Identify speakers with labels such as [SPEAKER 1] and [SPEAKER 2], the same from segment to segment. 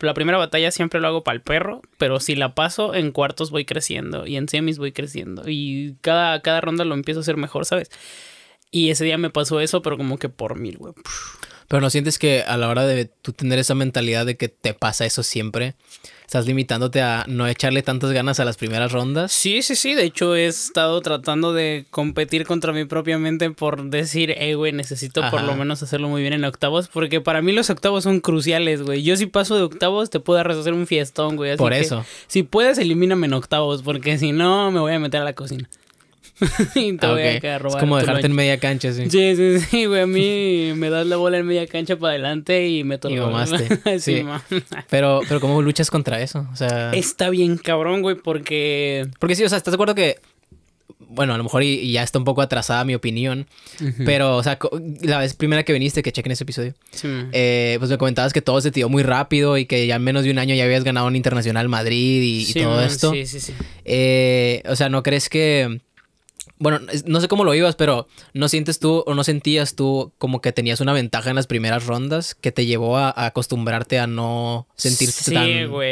[SPEAKER 1] La primera batalla siempre lo hago para el perro, pero si la paso, en cuartos voy creciendo y en semis voy creciendo. Y cada, cada ronda lo empiezo a hacer mejor, ¿sabes? Y ese día me pasó eso, pero como que por mil, güey.
[SPEAKER 2] Pero no sientes que a la hora de tú tener esa mentalidad de que te pasa eso siempre, estás limitándote a no echarle tantas ganas a las primeras rondas.
[SPEAKER 1] Sí, sí, sí. De hecho, he estado tratando de competir contra mi propia mente por decir, eh, güey, necesito por lo menos hacerlo muy bien en octavos. Porque para mí los octavos son cruciales, güey. Yo si paso de octavos te puedo hacer un fiestón, güey.
[SPEAKER 2] por eso.
[SPEAKER 1] Si puedes, elimíname en octavos. Porque si no, me voy a meter a la cocina.
[SPEAKER 2] y te voy a robar es como dejarte en media cancha, sí.
[SPEAKER 1] Sí, sí, sí, güey. A mí me das la bola en media cancha para adelante y me
[SPEAKER 2] Y mamaste. sí, pero, pero ¿cómo luchas contra eso? O sea...
[SPEAKER 1] Está bien cabrón, güey, porque...
[SPEAKER 2] Porque sí, o sea, ¿estás de acuerdo que bueno, a lo mejor y, ya está un poco atrasada mi opinión, pero, o sea, la vez primera que viniste, que chequen ese episodio, eh, pues me comentabas que todo se dio muy rápido y que ya en menos de un año ya habías ganado un Internacional Madrid y, todo esto. Sí, sí, sí. Eh, o sea, ¿no crees que bueno, no sé cómo lo ibas, pero ¿no sientes tú o no sentías tú como que tenías una ventaja en las primeras rondas que te llevó a, acostumbrarte a no sentirte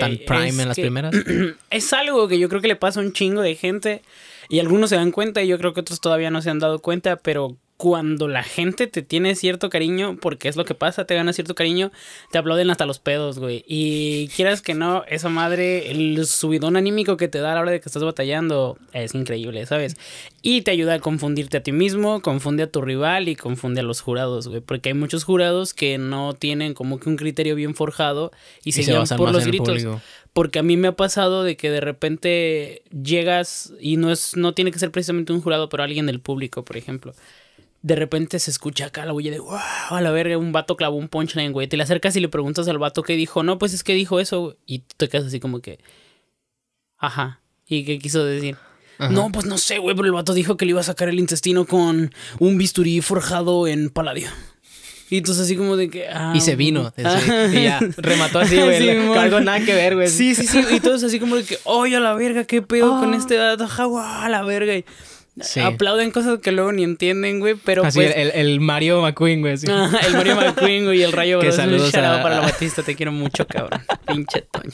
[SPEAKER 2] tan, prime en las primeras?
[SPEAKER 1] Es algo que yo creo que le pasa a un chingo de gente y algunos se dan cuenta y yo creo que otros todavía no se han dado cuenta, pero cuando la gente te tiene cierto cariño, porque es lo que pasa, te gana cierto cariño, te aplauden hasta los pedos, güey. Y quieras que no, esa madre, el subidón anímico que te da a la hora de que estás batallando es increíble, ¿sabes? Y te ayuda a confundirte a ti mismo, confunde a tu rival y confunde a los jurados, güey. Porque hay muchos jurados que no tienen como que un criterio bien forjado y, se, llevan por los gritos. Porque a mí me ha pasado de que de repente llegas y no es, no tiene que ser precisamente un jurado, pero alguien del público, por ejemplo de repente se escucha acá la bulla de wow, a la verga, un vato clavó un punchline, güey. Te le acercas y le preguntas al vato qué dijo. No, pues es que dijo eso. Y tú te quedas así como que. Ajá. ¿Y qué quiso decir? No, pues no sé, güey, pero el vato dijo que le iba a sacar el intestino con un bisturí forjado en paladio. Y entonces así como de que... Ah,
[SPEAKER 2] y se vino. y ya, remató así, güey. Sí, algo nada que ver, güey.
[SPEAKER 1] Sí, sí, sí. Y todos así como de que, oye, a la verga, qué pedo con ah. este dato, a la verga. Y, Aplauden cosas que luego ni entienden, güey, pero
[SPEAKER 2] Así, pues... el, el, Mario McQueen, güey.
[SPEAKER 1] el Mario McQueen, güey, y el Rayo Que saludos a... para la Batista, te quiero mucho, cabrón. Pinche Toño.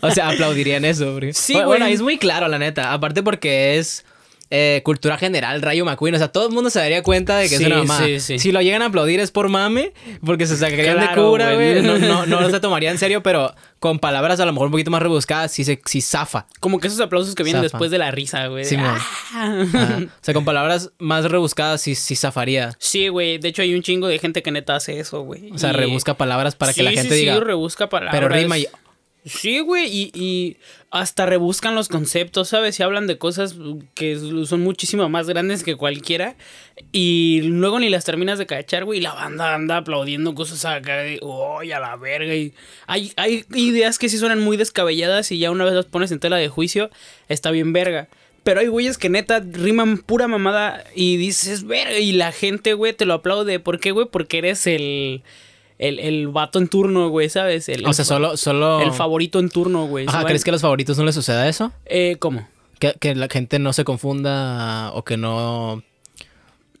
[SPEAKER 2] o sea, aplaudirían eso, güey. Sí, güey. Bueno, es muy claro, la neta. Aparte porque es eh, cultura general, Rayo McQueen. O sea, todo el mundo se daría cuenta de que es una mamá. Si lo llegan a aplaudir es por mame, porque se sacarían de cura, güey. No, no, no se tomaría en serio, pero con palabras a lo mejor un poquito más rebuscadas, sí, se, sí zafa.
[SPEAKER 1] Como que esos aplausos que vienen después de la risa, güey. Sí,
[SPEAKER 2] ah. O sea, con palabras más rebuscadas sí, sí zafaría.
[SPEAKER 1] Sí, güey. De hecho, hay un chingo de gente que neta hace eso, güey.
[SPEAKER 2] O sea, rebusca palabras para que la gente diga. Sí,
[SPEAKER 1] rebusca palabras.
[SPEAKER 2] Pero rima y
[SPEAKER 1] Sí, güey, y, hasta rebuscan los conceptos, ¿sabes? Y hablan de cosas que son muchísimo más grandes que cualquiera. Y luego ni las terminas de cachar, güey. Y la banda anda aplaudiendo cosas acá de, ¡ay, a la verga! Y hay, hay ideas que sí suenan muy descabelladas y ya una vez las pones en tela de juicio, está bien verga. Pero hay güeyes que neta riman pura mamada y dices, verga, y la gente, güey, te lo aplaude. ¿Por qué, güey? Porque eres el el, el vato en turno, güey, ¿sabes? El,
[SPEAKER 2] o sea, solo, solo...
[SPEAKER 1] El favorito en turno, güey.
[SPEAKER 2] Ajá, ¿crees que a los favoritos no les suceda eso?
[SPEAKER 1] Eh, ¿cómo?
[SPEAKER 2] Que, que, la gente no se confunda o que no...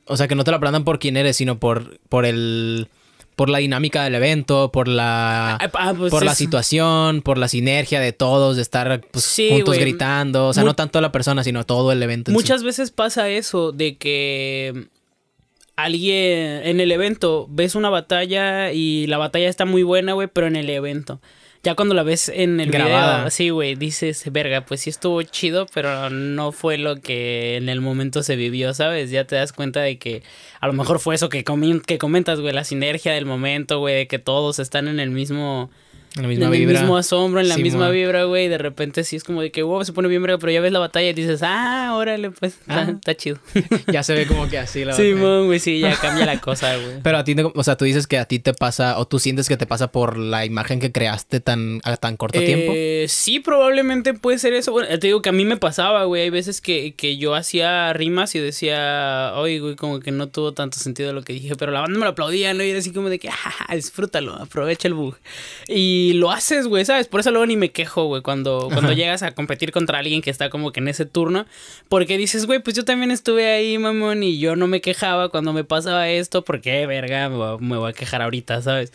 [SPEAKER 2] O sea, que no te lo aprendan por quién eres, sino por, por el... Por la dinámica del evento, por la... Ah, ah, pues por la situación, por la sinergia de todos, de estar pues, juntos gritando. O sea, no tanto la persona, sino todo el evento.
[SPEAKER 1] Muchas veces pasa eso de que alguien en el evento ves una batalla y la batalla está muy buena, güey, pero en el evento. Ya cuando la ves en el Grabada. video, sí, güey, dices, verga, pues sí estuvo chido, pero no fue lo que en el momento se vivió, ¿sabes? Ya te das cuenta de que a lo mejor fue eso que, que comentas, güey, la sinergia del momento, güey, de que todos están en el mismo en la misma el mismo asombro, en la misma vibra, güey. De repente sí es como de que, wow, se pone bien breve, pero ya ves la batalla y dices, ah, órale, pues, está, ah. chido.
[SPEAKER 2] ya se ve como que así la
[SPEAKER 1] batalla. Sí, güey, sí, ya cambia la cosa, güey.
[SPEAKER 2] Pero a ti, o sea, tú dices que a ti te pasa, o tú sientes que te pasa por la imagen que creaste tan, a tan corto tiempo.
[SPEAKER 1] Eh, sí, probablemente puede ser eso. Bueno, te digo que a mí me pasaba, güey. Hay veces que, que yo hacía rimas y decía, oye, güey, como que no tuvo tanto sentido lo que dije, pero la banda me lo aplaudía, ¿no? Y era así como de que, ah, disfrútalo, aprovecha el bug. Y Y lo haces, güey, ¿sabes? Por eso luego ni me quejo, güey, cuando, cuando llegas a competir contra alguien que está como que en ese turno. Porque dices, güey, pues yo también estuve ahí, mamón, y yo no me quejaba cuando me pasaba esto, porque, verga, me voy a quejar ahorita, ¿sabes?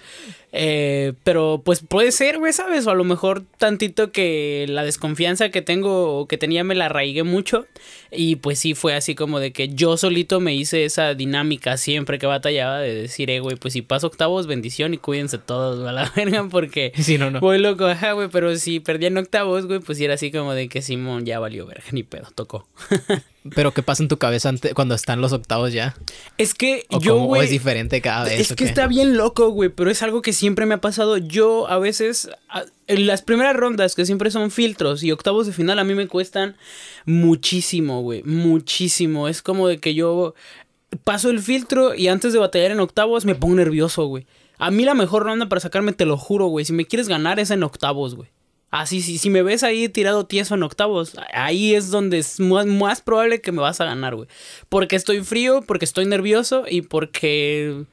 [SPEAKER 1] Eh, pero pues puede ser, güey, ¿sabes? O a lo mejor tantito que la desconfianza que tengo o que tenía me la arraigué mucho. Y pues sí, fue así como de que yo solito me hice esa dinámica siempre que batallaba de decir, eh, güey, pues si paso octavos, bendición y cuídense todos, a la verga, porque
[SPEAKER 2] sí, no, no.
[SPEAKER 1] voy loco, ajá, güey, pero si perdían octavos, güey, pues era así como de que Simón ya valió verga, ni pedo, tocó.
[SPEAKER 2] Pero ¿qué pasa en tu cabeza cuando están los octavos ya?
[SPEAKER 1] Es que yo, güey...
[SPEAKER 2] es diferente cada vez?
[SPEAKER 1] Es que está bien loco, güey, pero es algo que siempre me ha pasado. Yo a veces... En las primeras rondas, que siempre son filtros y octavos de final, a mí me cuestan muchísimo, güey. Muchísimo. Es como de que yo paso el filtro y antes de batallar en octavos me pongo nervioso, güey. A mí la mejor ronda para sacarme, te lo juro, güey. Si me quieres ganar es en octavos, güey. Así, sí, si me ves ahí tirado tieso en octavos, ahí es donde es más, probable que me vas a ganar, güey. Porque estoy frío, porque estoy nervioso y porque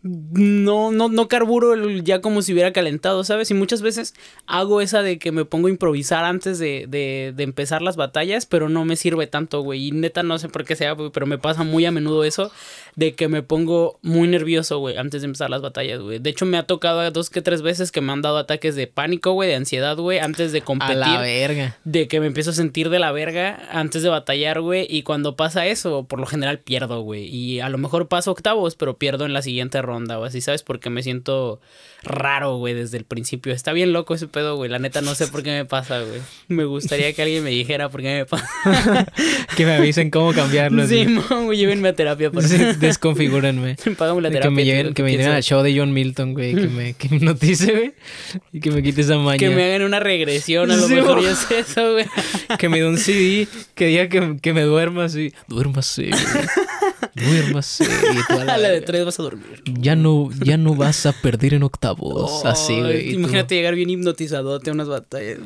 [SPEAKER 1] no, no, no carburo ya como si hubiera calentado, ¿sabes? Y muchas veces hago esa de que me pongo a improvisar antes de, de, de empezar las batallas, pero no me sirve tanto, güey. Y neta no sé por qué sea, pero me pasa muy a menudo eso de que me pongo muy nervioso, güey, antes de empezar las batallas, güey. De hecho, me ha tocado dos que tres veces que me han dado ataques de pánico, güey, de ansiedad, güey, antes de competir.
[SPEAKER 2] A la verga.
[SPEAKER 1] De que me empiezo a sentir de la verga antes de batallar, güey. Y cuando pasa eso, por lo general pierdo, güey. Y a lo mejor paso octavos, pero pierdo en la siguiente ronda o así, ¿sabes? Porque me siento raro, güey, desde el principio. Está bien loco ese pedo, güey. La neta no sé por qué me pasa, güey. Me gustaría que alguien me dijera por qué me pasa.
[SPEAKER 2] que me avisen cómo cambiarlo.
[SPEAKER 1] Sí, güey, llévenme a terapia, por
[SPEAKER 2] sí, Desconfigúrenme.
[SPEAKER 1] Págame la terapia.
[SPEAKER 2] Que me lleven, que me lleven al show de John Milton, güey. Que me, que me hipnotice, güey. Y que me quite esa maña.
[SPEAKER 1] Que me hagan una regresión, a lo mejor yo sé eso, güey.
[SPEAKER 2] que me dé un CD que diga que, que me duerma así. Duérmase, Duérmase.
[SPEAKER 1] Y a la, de tres vas a dormir.
[SPEAKER 2] Ya no, ya no vas a perder en octavos. así, güey.
[SPEAKER 1] Imagínate llegar bien hipnotizado a unas batallas.